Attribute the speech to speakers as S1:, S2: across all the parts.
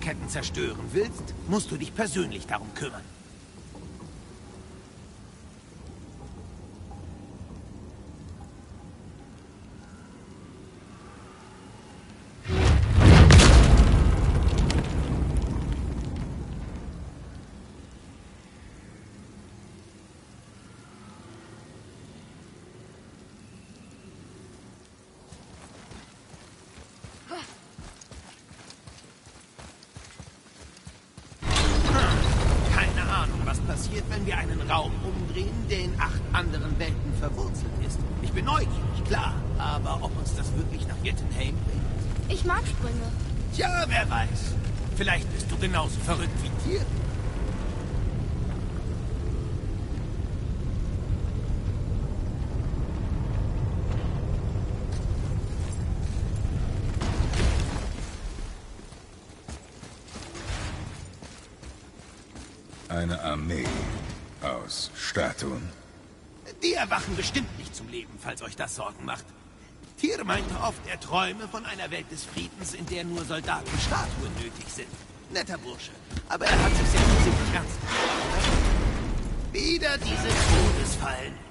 S1: Wenn du diese Ketten zerstören willst, musst du dich persönlich darum kümmern. Keine Ahnung, was passiert, wenn wir einen Raum umdrehen, der in acht anderen Welten verwurzelt ist. Ich bin neugierig, klar. Aber ob uns das wirklich nach Jotunheim bringt?
S2: Ich mag Sprünge.
S1: Tja, wer weiß. Vielleicht bist du genauso verrückt wie Tier.
S3: Eine Armee aus Statuen.
S1: Die erwachen bestimmt Leben, falls euch das Sorgen macht. Tier meinte oft, er träume von einer Welt des Friedens, in der nur Soldaten Statuen nötig sind. Netter Bursche. Aber er hat sich sehr ziemlich ernst? Wieder diese Todesfallen.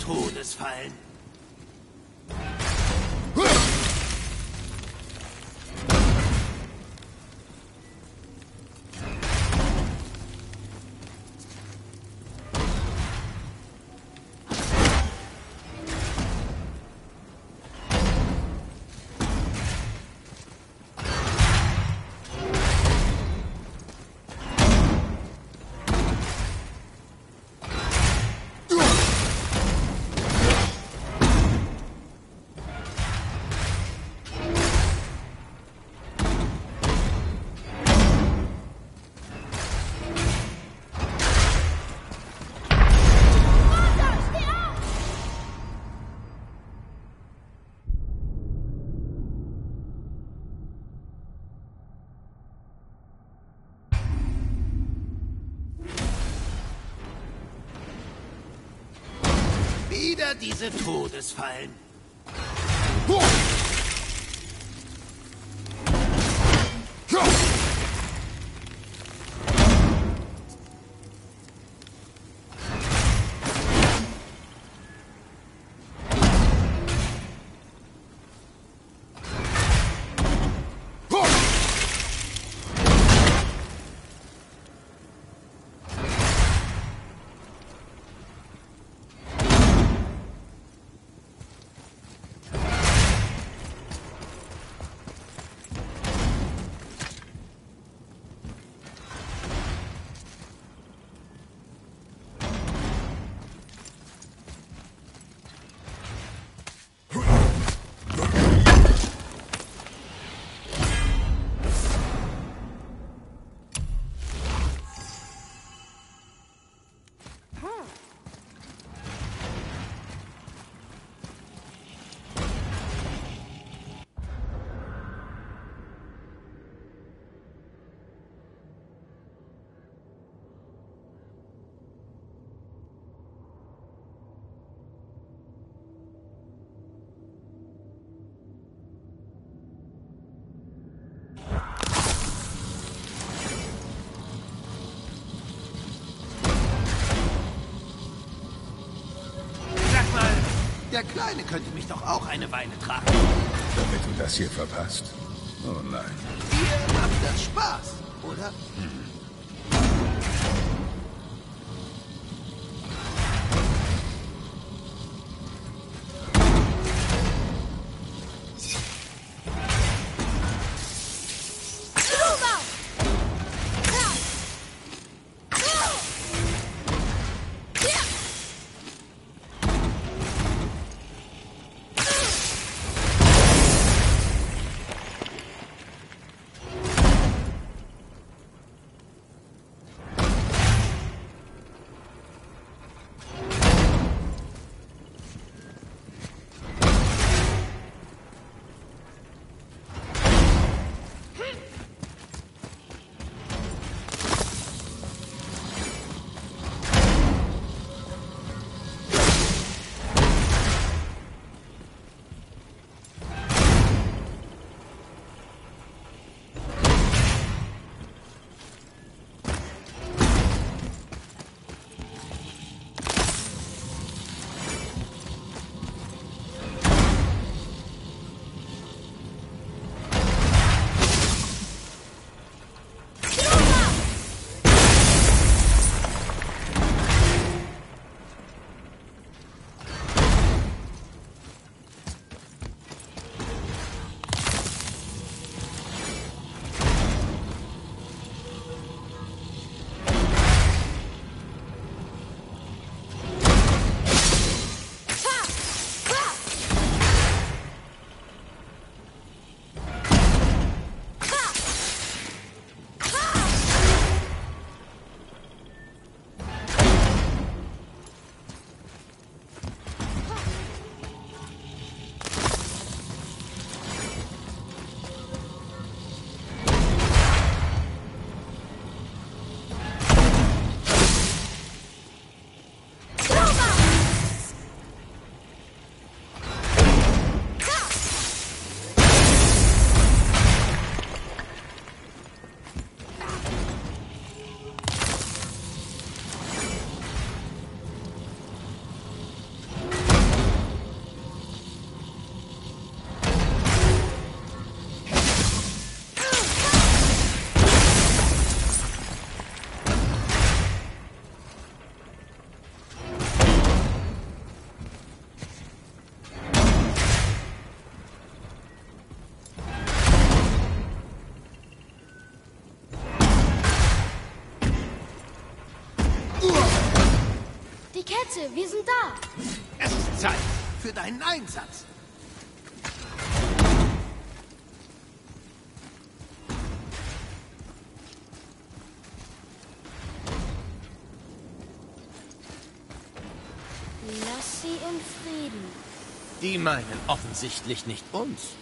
S1: Todesfallen. Diese Todesfallen. Kleine könnte mich doch auch eine Weile tragen.
S3: Damit du das hier verpasst? Oh nein.
S1: Dir macht das Spaß,
S2: wir sind da.
S1: Es ist Zeit für deinen Einsatz.
S2: Lass sie in Frieden.
S1: Die meinen offensichtlich nicht uns.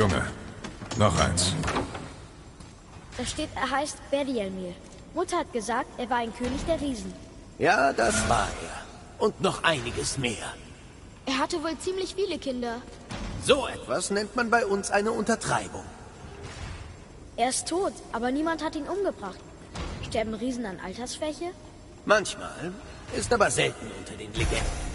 S3: Junge. Noch eins.
S2: Da steht, er heißt Berielmir. Mutter hat gesagt, er war ein König der Riesen.
S1: Ja, das war er. Und noch einiges mehr.
S2: Er hatte wohl ziemlich viele Kinder.
S1: So etwas nennt man bei uns eine Untertreibung.
S2: Er ist tot, aber niemand hat ihn umgebracht. Sterben Riesen an Altersschwäche?
S1: Manchmal, ist aber selten unter den Legenden.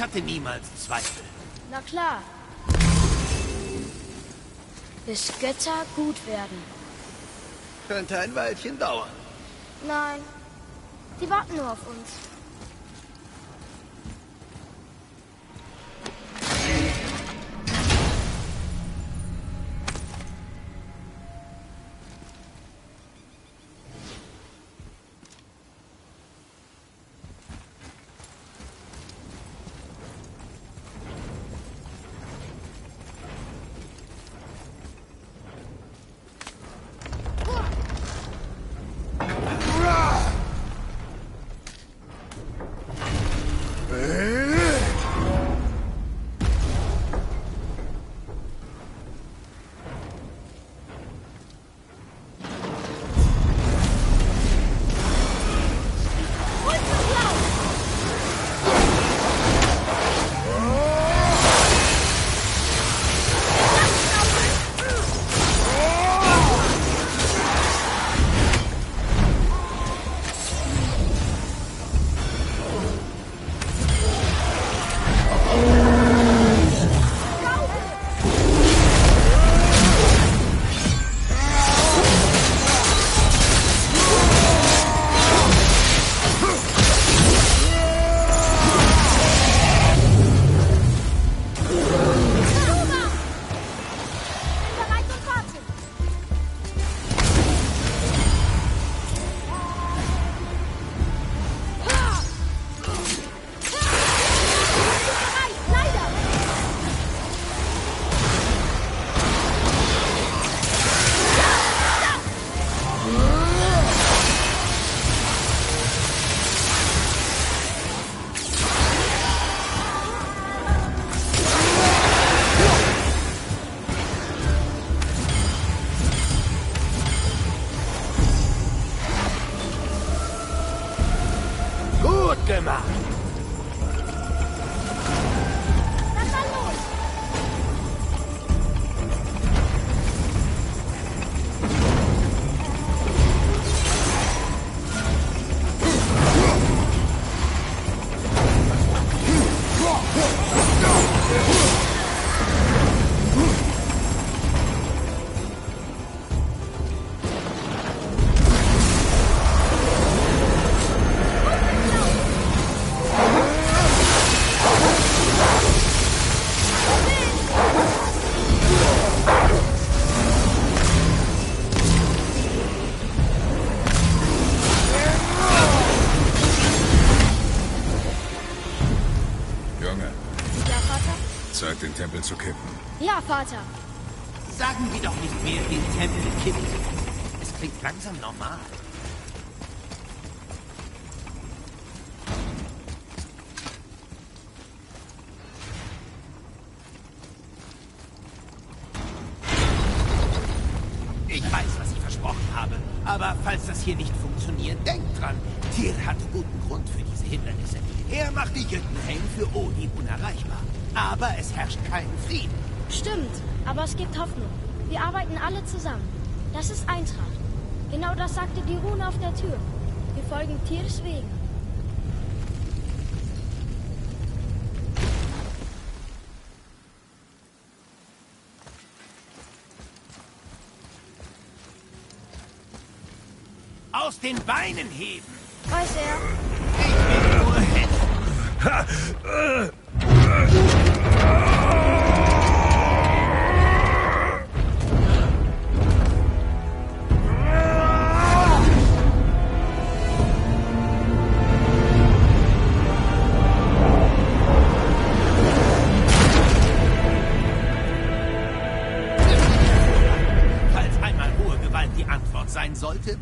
S1: Ich hatte niemals Zweifel.
S2: Na klar. Bis Götter gut werden.
S1: Könnte ein Weilchen dauern.
S2: Nein, die warten nur auf uns.
S3: Tempel zu kippen.
S2: Ja, Vater.
S1: Sagen wir doch nicht mehr den Tempel kippen. Es klingt langsam normal. Ich weiß, was ich versprochen habe. Aber falls das hier nicht funktioniert, denkt dran. Tyr hat guten Grund für diese Hindernisse. Er macht die Jüttenhelm für Odin unerreichbar. Aber es herrscht kein Frieden.
S2: Stimmt, aber es gibt Hoffnung. Wir arbeiten alle zusammen. Das ist Eintracht. Genau das sagte die Rune auf der Tür. Wir folgen Tiers Wegen.
S1: Aus den Beinen heben!
S2: Weiß er.
S1: Ich will nur helfen.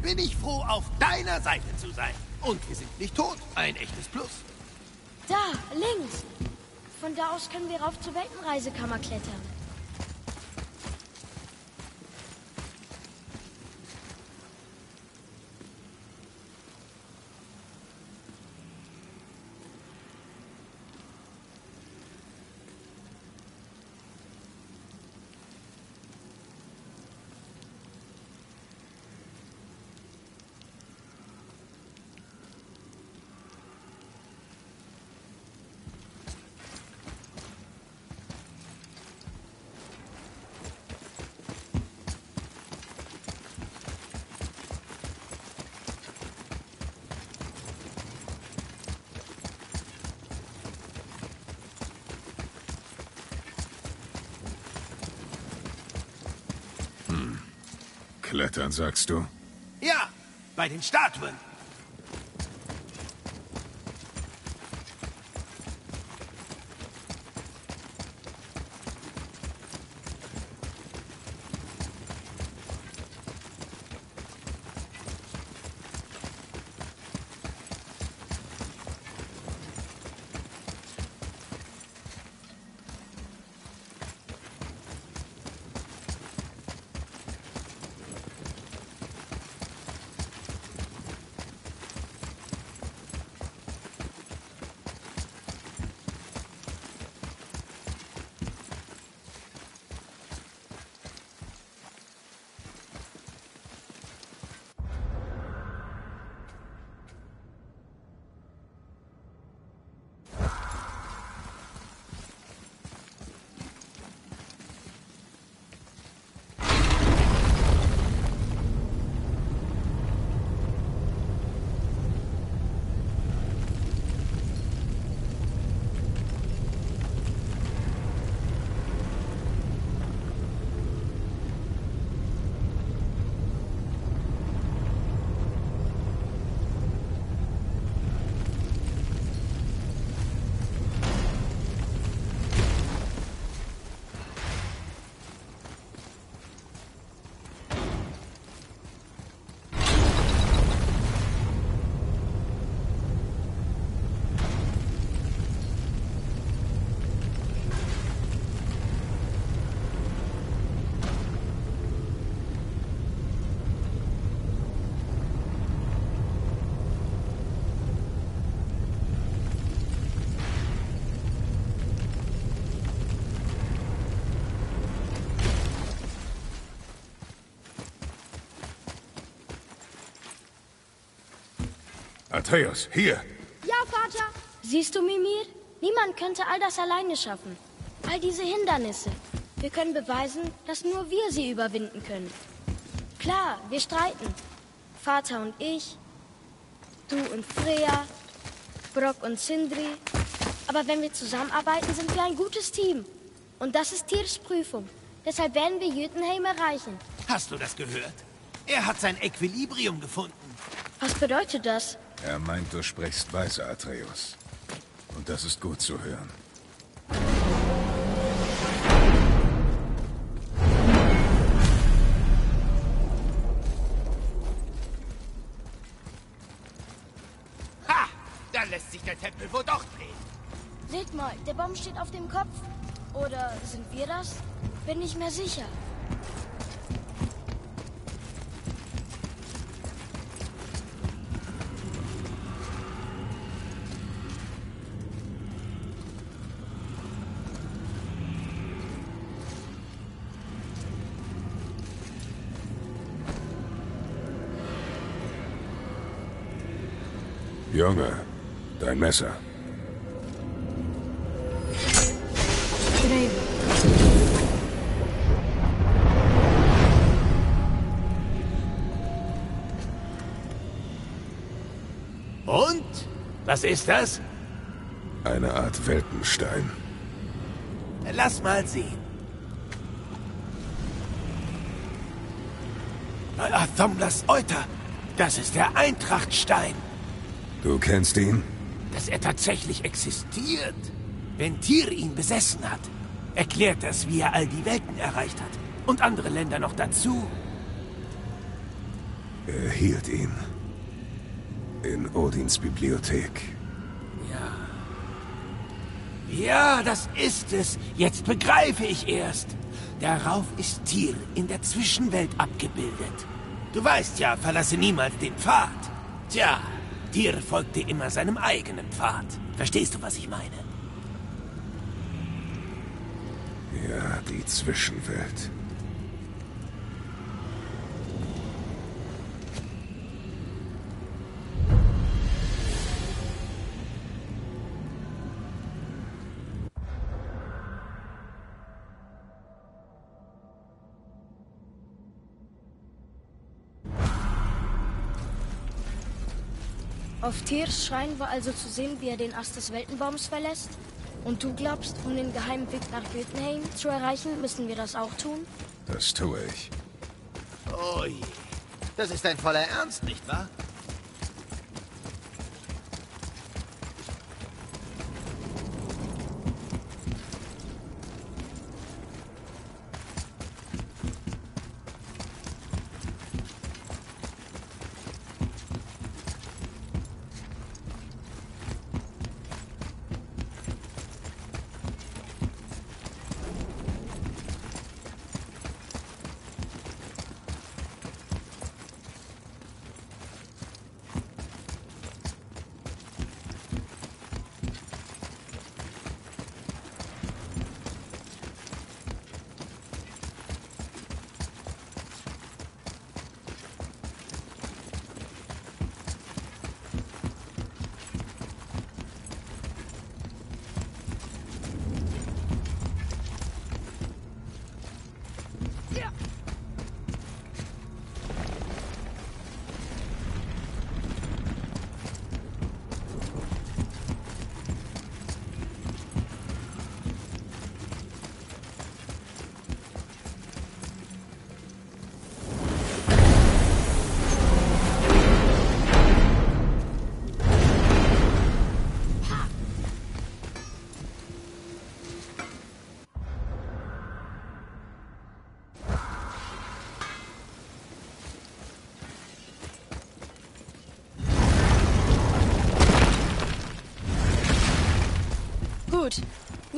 S1: bin ich froh, auf deiner Seite zu sein. Und wir sind nicht tot. Ein echtes Plus.
S2: Da, links. Von da aus können wir rauf zur Weltenreisekammer klettern.
S3: Klettern, sagst du?
S1: Ja, bei den Statuen.
S3: Atreus, hier!
S2: Ja, Vater. Siehst du, Mimir? Niemand könnte all das alleine schaffen. All diese Hindernisse. Wir können beweisen, dass nur wir sie überwinden können. Klar, wir streiten. Vater und ich, du und Freya, Brock und Sindri. Aber wenn wir zusammenarbeiten, sind wir ein gutes Team. Und das ist Tiers Prüfung. Deshalb werden wir Jötunheim erreichen.
S1: Hast du das gehört? Er hat sein Equilibrium gefunden.
S2: Was bedeutet das?
S3: Er meint, du sprichst weise, Atreus. Und das ist gut zu hören.
S1: Ha! Da lässt sich der Tempel wohl doch drehen.
S2: Seht mal, der Baum steht auf dem Kopf. Oder sind wir das? Bin nicht mehr sicher.
S3: Junge, dein Messer.
S1: Und? Was ist das?
S3: Eine Art Weltenstein.
S1: Lass mal sehen. Athomlas Euter. Das ist der Eintrachtstein.
S3: Du kennst ihn?
S1: Dass er tatsächlich existiert. Wenn Tyr ihn besessen hat, erklärt das, wie er all die Welten erreicht hat. Und andere Länder noch dazu.
S3: Er hielt ihn. In Odins Bibliothek.
S1: Ja, das ist es. Jetzt begreife ich erst. Darauf ist Tyr in der Zwischenwelt abgebildet. Du weißt ja, verlasse niemals den Pfad. Tja, Tyr folgte immer seinem eigenen Pfad. Verstehst du, was ich meine?
S3: Ja, die Zwischenwelt.
S2: Auf Tiers Schrein war also zu sehen, wie er den Ast des Weltenbaums verlässt? Und du glaubst, um den geheimen Weg nach Göttenheim zu erreichen, müssen wir das auch tun?
S3: Das tue ich.
S1: Oh je. Das ist ein voller Ernst, nicht wahr?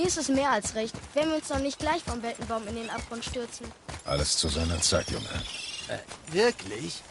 S2: Mir ist es mehr als recht, wenn wir uns noch nicht gleich vom Weltenbaum in den Abgrund stürzen.
S3: Alles zu seiner Zeit, Junge.
S1: Äh, wirklich?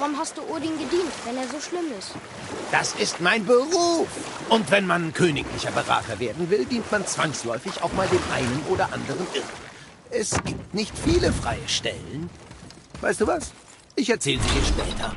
S2: Warum hast du Odin gedient, wenn er so schlimm ist?
S1: Das ist mein Beruf. Und wenn man königlicher Berater werden will, dient man zwangsläufig auch mal dem einen oder anderen Irren. Es gibt nicht viele freie Stellen. Weißt du was? Ich erzähle sie dir später.